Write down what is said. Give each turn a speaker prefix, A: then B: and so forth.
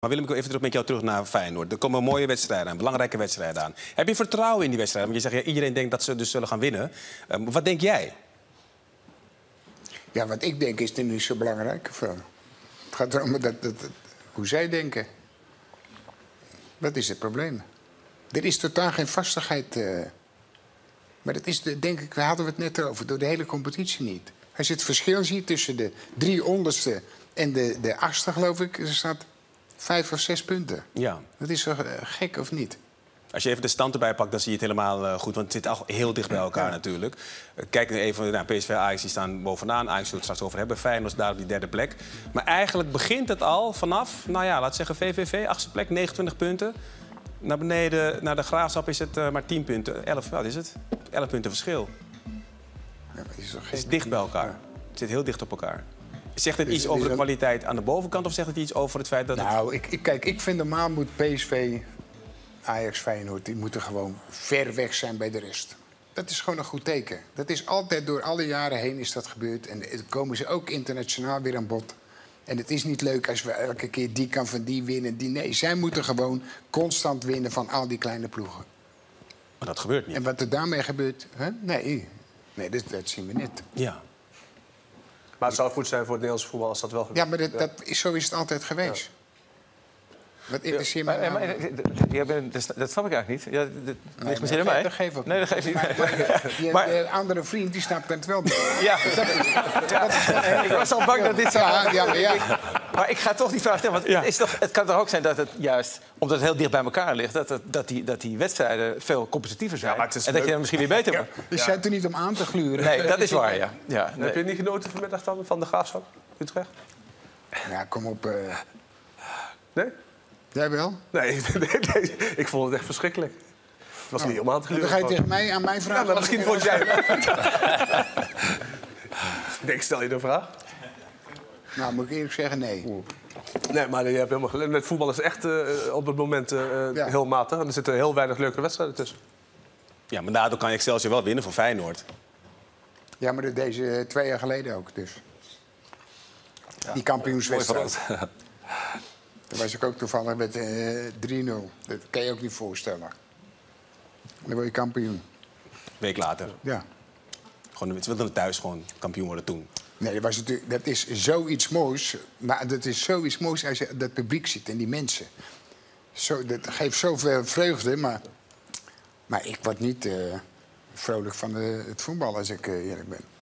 A: Maar Willem, ik even terug met jou terug naar Feyenoord. Er komen mooie wedstrijden aan, belangrijke wedstrijden aan. Heb je vertrouwen in die wedstrijden? Want je zegt, ja, iedereen denkt dat ze dus zullen gaan winnen. Um, wat denk jij?
B: Ja, wat ik denk is het niet zo belangrijk. Uh, het gaat erom dat, dat, hoe zij denken. Dat is het probleem. Er is totaal geen vastigheid. Uh, maar dat is, de, denk ik, we hadden het net over, door de hele competitie niet. Als je het verschil ziet tussen de drie onderste en de, de achtste, geloof ik, er staat vijf of zes punten.
A: Ja.
B: Dat is zo gek, of niet?
A: Als je even de stand erbij pakt, dan zie je het helemaal uh, goed. Want het zit al heel dicht bij elkaar ja. natuurlijk. Uh, kijk nu even naar PSV Ajax, die staan bovenaan. Ajax zullen het straks over hebben. Feyenoord daar op die derde plek. Maar eigenlijk begint het al vanaf, nou ja, laat zeggen VVV, achtste plek, 29 punten. Naar beneden, naar de Graafschap is het maar 10 punten. 11, wat is het? 11 punten verschil.
B: Ja, is
A: het is dicht bij elkaar. Het zit heel dicht op elkaar. Zegt het iets over de kwaliteit aan de bovenkant of zegt het iets over het feit dat.
B: Nou,
A: het...
B: ik, ik, kijk, ik vind normaal moet PSV, Ajax, Feyenoord, die moeten gewoon ver weg zijn bij de rest. Dat is gewoon een goed teken. Dat is altijd door alle jaren heen is dat gebeurd. En dan komen ze ook internationaal weer aan bod. En het is niet leuk als we elke keer die kan van die winnen, die nee. Zij moeten gewoon constant winnen van al die kleine ploegen.
A: Maar dat gebeurt niet.
B: En wat er daarmee gebeurt, hè? nee, nee dat, dat zien we niet.
A: Ja.
C: Maar het zou goed zijn voor het Nederlandse voetbal als dat wel gebeurt.
B: Ja, maar dat, dat is, zo is het altijd geweest. Ja. Wat interesseert
D: ja,
B: mij
D: maar, dat, snap ik eigenlijk niet. Ja, dat ligt nee, misschien aan mij.
B: Dat ook
D: nee, dat geeft niet.
B: Maar, maar, die, maar, de andere vriend die snapt het wel.
D: Ja, dat, dat is, ik was al bang dat dit zou...
B: Ja, ja, maar,
D: ik ga toch die vraag stellen. Want ja. is toch, het kan toch ook zijn dat het juist, omdat het heel dicht bij elkaar ligt... dat, het, dat, die, dat die wedstrijden veel competitiever zijn. Ja, en dat je dan misschien weer beter wordt.
B: Je ja. zit er niet om aan te gluren.
D: Nee, dat is waar, ja. ja
C: nee. Heb je niet genoten vanmiddag dan van de Graafschap Utrecht?
B: Ja, kom op. Uh...
C: Nee?
B: Jij wel?
C: Nee, nee, nee, ik vond het echt verschrikkelijk. Het was oh. niet om aan te gluren.
B: Dan ga je tegen mij aan mij vragen.
C: Ja, misschien vond jij Denk, stel je de vraag?
B: Nou, moet ik eerlijk zeggen, nee.
C: Oeh. Nee, maar je hebt helemaal gelijk. Het voetbal is echt uh, op het moment uh, ja. heel matig. En er zitten heel weinig leuke wedstrijden tussen.
A: Ja, maar daardoor kan Excelsior wel winnen van Feyenoord.
B: Ja, maar deze twee jaar geleden ook, dus. Ja. Die kampioenswedstrijd. Daar was ik ook toevallig met uh, 3-0. Dat kan je ook niet voorstellen. Dan word je kampioen.
A: Week later.
B: Ja.
A: Gewoon, ze wilden thuis gewoon kampioen worden toen.
B: Nee, dat, was natuurlijk, dat is zoiets moois. Maar dat is zoiets moois als je dat publiek ziet en die mensen. Zo, dat geeft zoveel vreugde, maar, maar ik word niet uh, vrolijk van de, het voetbal als ik uh, eerlijk ben.